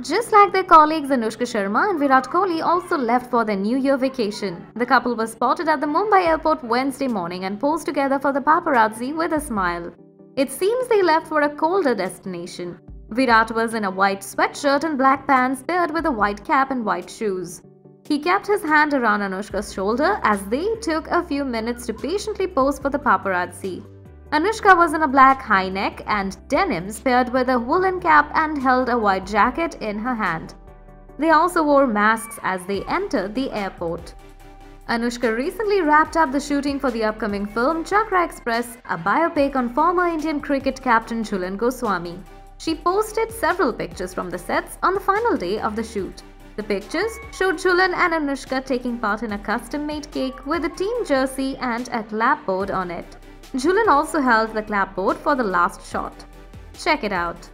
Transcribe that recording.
Just like their colleagues Anushka Sharma and Virat Kohli also left for their New Year vacation. The couple was spotted at the Mumbai airport Wednesday morning and posed together for the paparazzi with a smile. It seems they left for a colder destination. Virat was in a white sweatshirt and black pants paired with a white cap and white shoes. He kept his hand around Anushka's shoulder as they took a few minutes to patiently pose for the paparazzi. Anushka was in a black high neck and denims paired with a woolen cap and held a white jacket in her hand. They also wore masks as they entered the airport. Anushka recently wrapped up the shooting for the upcoming film Chakda Xpress, a biopic on former Indian cricket captain Jhulan Goswami. She posted several pictures from the sets on the final day of the shoot. The pictures showed Jhulan and Anushka taking part in a custom-made cake with a team jersey and a clapboard on it. Jhulan also held the clapboard for the last shot. Check it out.